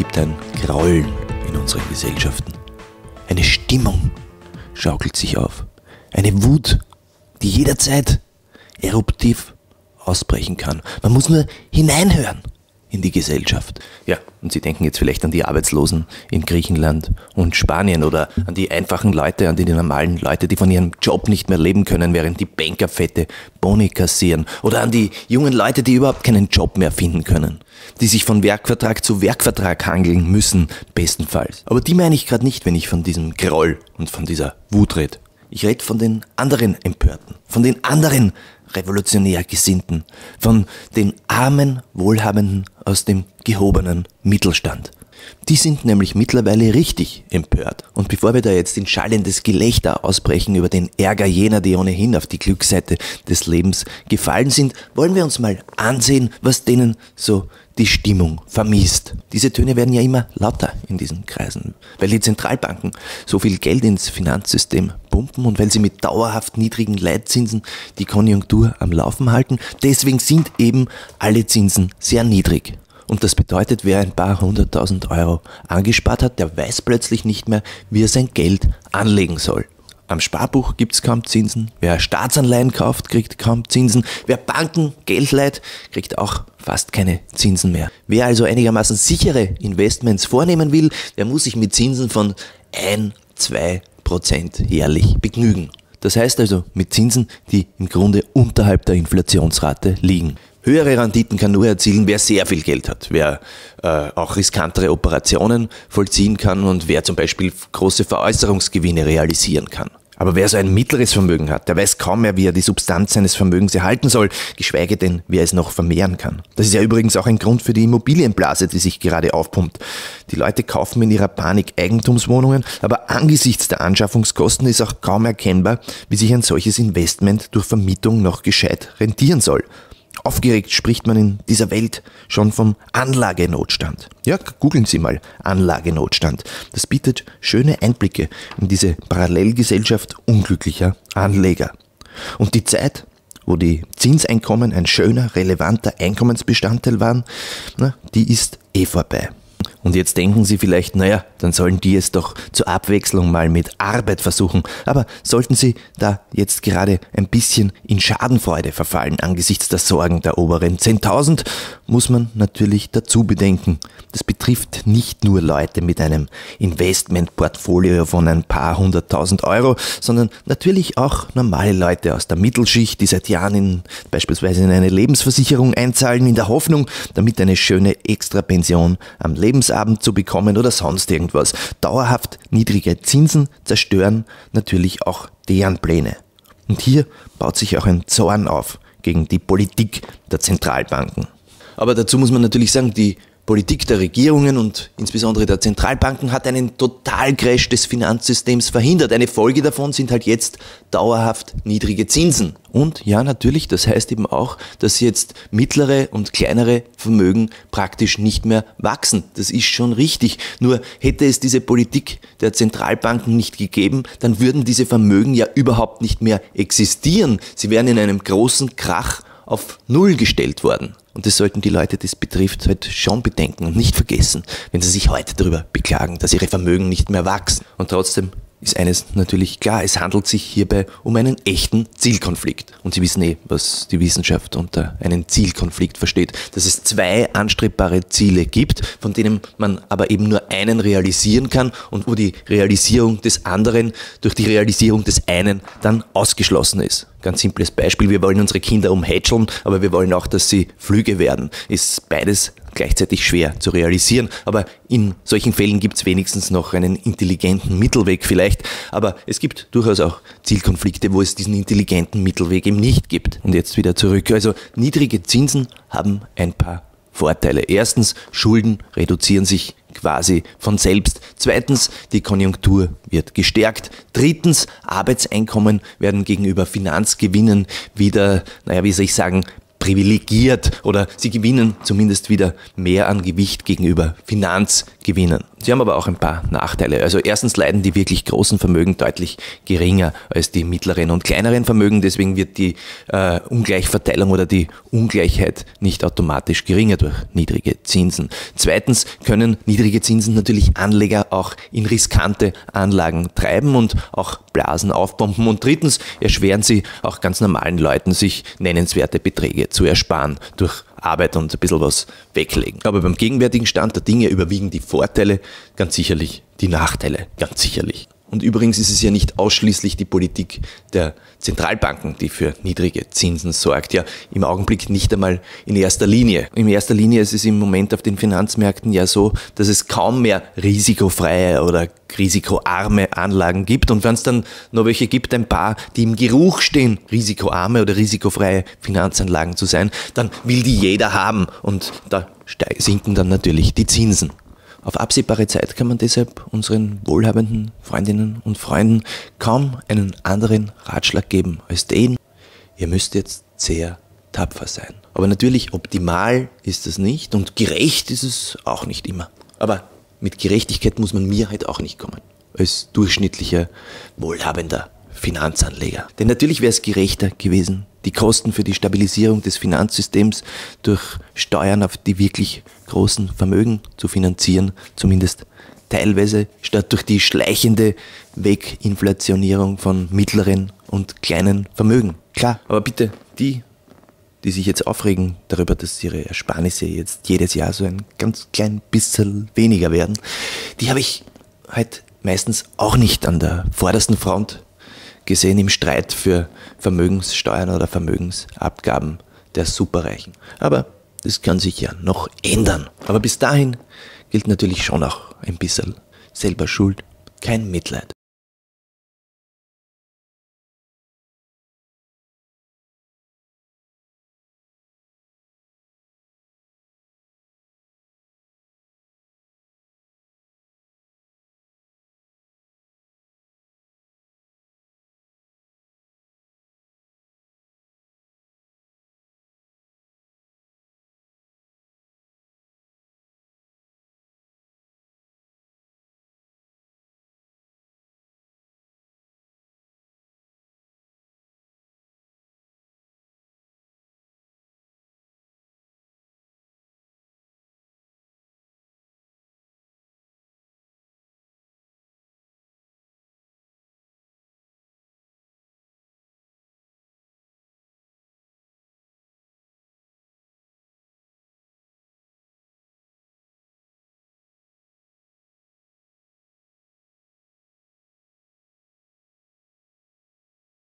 gibt ein Graulen in unseren Gesellschaften. Eine Stimmung schaukelt sich auf. Eine Wut, die jederzeit eruptiv ausbrechen kann. Man muss nur hineinhören in die Gesellschaft. Ja, und Sie denken jetzt vielleicht an die Arbeitslosen in Griechenland und Spanien oder an die einfachen Leute, an die normalen Leute, die von ihrem Job nicht mehr leben können, während die Banker fette Boni kassieren. Oder an die jungen Leute, die überhaupt keinen Job mehr finden können. Die sich von Werkvertrag zu Werkvertrag hangeln müssen, bestenfalls. Aber die meine ich gerade nicht, wenn ich von diesem Groll und von dieser Wut rede. Ich rede von den anderen Empörten, von den anderen revolutionär Gesinnten, von den armen Wohlhabenden aus dem gehobenen Mittelstand. Die sind nämlich mittlerweile richtig empört. Und bevor wir da jetzt in schallendes Gelächter ausbrechen über den Ärger jener, die ohnehin auf die Glücksseite des Lebens gefallen sind, wollen wir uns mal ansehen, was denen so die Stimmung vermisst. Diese Töne werden ja immer lauter in diesen Kreisen, weil die Zentralbanken so viel Geld ins Finanzsystem pumpen und weil sie mit dauerhaft niedrigen Leitzinsen die Konjunktur am Laufen halten. Deswegen sind eben alle Zinsen sehr niedrig. Und das bedeutet, wer ein paar hunderttausend Euro angespart hat, der weiß plötzlich nicht mehr, wie er sein Geld anlegen soll. Am Sparbuch gibt's kaum Zinsen. Wer Staatsanleihen kauft, kriegt kaum Zinsen. Wer Banken Geld leiht, kriegt auch fast keine Zinsen mehr. Wer also einigermaßen sichere Investments vornehmen will, der muss sich mit Zinsen von 1, 2 Prozent jährlich begnügen. Das heißt also mit Zinsen, die im Grunde unterhalb der Inflationsrate liegen. Höhere Renditen kann nur erzielen, wer sehr viel Geld hat, wer äh, auch riskantere Operationen vollziehen kann und wer zum Beispiel große Veräußerungsgewinne realisieren kann. Aber wer so ein mittleres Vermögen hat, der weiß kaum mehr, wie er die Substanz seines Vermögens erhalten soll, geschweige denn, wie er es noch vermehren kann. Das ist ja übrigens auch ein Grund für die Immobilienblase, die sich gerade aufpumpt. Die Leute kaufen in ihrer Panik Eigentumswohnungen, aber angesichts der Anschaffungskosten ist auch kaum erkennbar, wie sich ein solches Investment durch Vermietung noch gescheit rentieren soll. Aufgeregt spricht man in dieser Welt schon vom Anlagenotstand. Ja, googeln Sie mal Anlagenotstand. Das bietet schöne Einblicke in diese Parallelgesellschaft unglücklicher Anleger. Und die Zeit, wo die Zinseinkommen ein schöner, relevanter Einkommensbestandteil waren, na, die ist eh vorbei. Und jetzt denken Sie vielleicht, naja, dann sollen die es doch zur Abwechslung mal mit Arbeit versuchen. Aber sollten Sie da jetzt gerade ein bisschen in Schadenfreude verfallen angesichts der Sorgen der oberen 10.000, muss man natürlich dazu bedenken. Das betrifft nicht nur Leute mit einem Investmentportfolio von ein paar hunderttausend Euro, sondern natürlich auch normale Leute aus der Mittelschicht, die seit Jahren in, beispielsweise in eine Lebensversicherung einzahlen, in der Hoffnung, damit eine schöne Extrapension am Lebensabend zu bekommen oder sonst irgendwas. Dauerhaft niedrige Zinsen zerstören natürlich auch deren Pläne. Und hier baut sich auch ein Zorn auf gegen die Politik der Zentralbanken. Aber dazu muss man natürlich sagen, die Politik der Regierungen und insbesondere der Zentralbanken hat einen Totalcrash des Finanzsystems verhindert. Eine Folge davon sind halt jetzt dauerhaft niedrige Zinsen. Und ja, natürlich, das heißt eben auch, dass jetzt mittlere und kleinere Vermögen praktisch nicht mehr wachsen. Das ist schon richtig. Nur hätte es diese Politik der Zentralbanken nicht gegeben, dann würden diese Vermögen ja überhaupt nicht mehr existieren. Sie wären in einem großen Krach auf Null gestellt worden. Und das sollten die Leute, die es betrifft, halt schon bedenken und nicht vergessen, wenn sie sich heute darüber beklagen, dass ihre Vermögen nicht mehr wachsen. Und trotzdem ist eines natürlich klar, es handelt sich hierbei um einen echten Zielkonflikt. Und Sie wissen eh, was die Wissenschaft unter einen Zielkonflikt versteht, dass es zwei anstrebbare Ziele gibt, von denen man aber eben nur einen realisieren kann und wo die Realisierung des anderen durch die Realisierung des einen dann ausgeschlossen ist. Ganz simples Beispiel, wir wollen unsere Kinder umhätscheln, aber wir wollen auch, dass sie Flüge werden. Ist beides gleichzeitig schwer zu realisieren. Aber in solchen Fällen gibt es wenigstens noch einen intelligenten Mittelweg vielleicht. Aber es gibt durchaus auch Zielkonflikte, wo es diesen intelligenten Mittelweg eben nicht gibt. Und jetzt wieder zurück. Also niedrige Zinsen haben ein paar Vorteile. Erstens, Schulden reduzieren sich quasi von selbst. Zweitens, die Konjunktur wird gestärkt. Drittens, Arbeitseinkommen werden gegenüber Finanzgewinnen wieder, naja, wie soll ich sagen, privilegiert oder sie gewinnen zumindest wieder mehr an Gewicht gegenüber Finanzgewinnen. Gewinnen. Sie haben aber auch ein paar Nachteile. Also erstens leiden die wirklich großen Vermögen deutlich geringer als die mittleren und kleineren Vermögen. Deswegen wird die äh, Ungleichverteilung oder die Ungleichheit nicht automatisch geringer durch niedrige Zinsen. Zweitens können niedrige Zinsen natürlich Anleger auch in riskante Anlagen treiben und auch Blasen aufpumpen. Und drittens erschweren sie auch ganz normalen Leuten, sich nennenswerte Beträge zu ersparen durch Arbeit und ein bisschen was weglegen. Aber beim gegenwärtigen Stand der Dinge überwiegen die Vorteile ganz sicherlich die Nachteile, ganz sicherlich. Und übrigens ist es ja nicht ausschließlich die Politik der Zentralbanken, die für niedrige Zinsen sorgt. Ja, im Augenblick nicht einmal in erster Linie. In erster Linie ist es im Moment auf den Finanzmärkten ja so, dass es kaum mehr risikofreie oder risikoarme Anlagen gibt. Und wenn es dann noch welche gibt, ein paar, die im Geruch stehen, risikoarme oder risikofreie Finanzanlagen zu sein, dann will die jeder haben. Und da sinken dann natürlich die Zinsen. Auf absehbare Zeit kann man deshalb unseren wohlhabenden Freundinnen und Freunden kaum einen anderen Ratschlag geben als den, ihr müsst jetzt sehr tapfer sein. Aber natürlich optimal ist es nicht und gerecht ist es auch nicht immer. Aber mit Gerechtigkeit muss man mir halt auch nicht kommen. Als durchschnittlicher, wohlhabender Finanzanleger. Denn natürlich wäre es gerechter gewesen, die Kosten für die Stabilisierung des Finanzsystems durch Steuern auf die wirklich großen Vermögen zu finanzieren, zumindest teilweise, statt durch die schleichende Weginflationierung von mittleren und kleinen Vermögen. Klar, aber bitte die, die sich jetzt aufregen darüber, dass ihre Ersparnisse jetzt jedes Jahr so ein ganz klein bisschen weniger werden, die habe ich halt meistens auch nicht an der vordersten Front gesehen im Streit für Vermögenssteuern oder Vermögensabgaben der Superreichen. Aber das kann sich ja noch ändern. Aber bis dahin gilt natürlich schon auch ein bisschen selber Schuld, kein Mitleid.